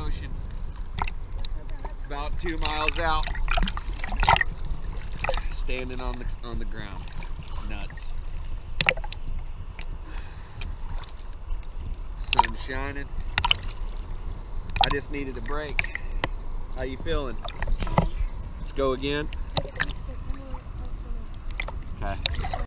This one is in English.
ocean. About two miles out. Standing on the on the ground. It's nuts. Sun shining. I just needed a break. How you feeling? Let's go again.